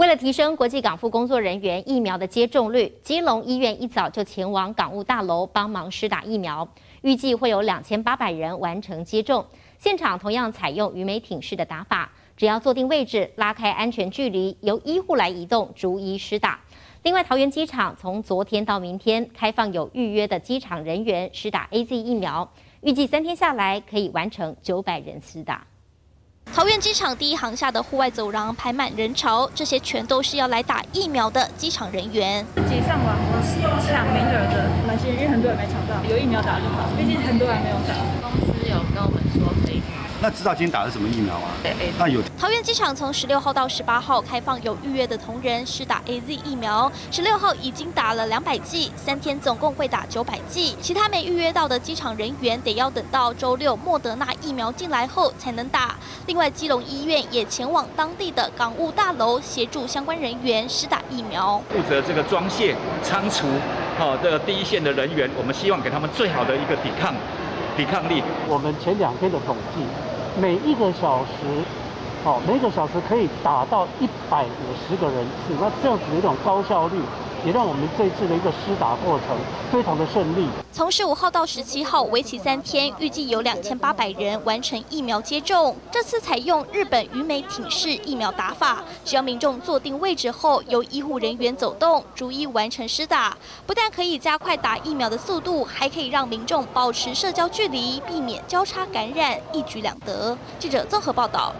为了提升国际港务工作人员疫苗的接种率，基隆医院一早就前往港务大楼帮忙施打疫苗，预计会有两千八百人完成接种。现场同样采用鱼美挺式的打法，只要坐定位置，拉开安全距离，由医护来移动，逐一施打。另外，桃园机场从昨天到明天开放有预约的机场人员施打 A Z 疫苗，预计三天下来可以完成九百人施打。桃园机场第一航下的户外走廊排满人潮，这些全都是要来打疫苗的机场人员。自己上网抢名额的，蛮幸运，因为很多人没抢到，有疫苗打就好，毕竟很多人没有打。公司有跟我们说可以。那知道今天打的什么疫苗吗？那有。桃园机场从十六号到十八号开放有预约的同仁施打 A Z 疫苗，十六号已经打了两百剂，三天总共会打九百剂。其他没预约到的机场人员得要等到周六莫德纳疫苗进来后才能打。另外，基隆医院也前往当地的港务大楼协助相关人员施打疫苗。负责这个装卸、仓储，好，这个第一线的人员，我们希望给他们最好的一个抵抗。抵抗力。我们前两天的统计，每一个小时，哦，每一个小时可以打到一百五十个人次，那这样子的一种高效率。也让我们这次的一个施打过程非常的顺利。从十五号到十七号，为期三天，预计有两千八百人完成疫苗接种。这次采用日本鱼美挺式疫苗打法，只要民众坐定位置后，由医护人员走动，逐一完成施打。不但可以加快打疫苗的速度，还可以让民众保持社交距离，避免交叉感染，一举两得。记者综合报道。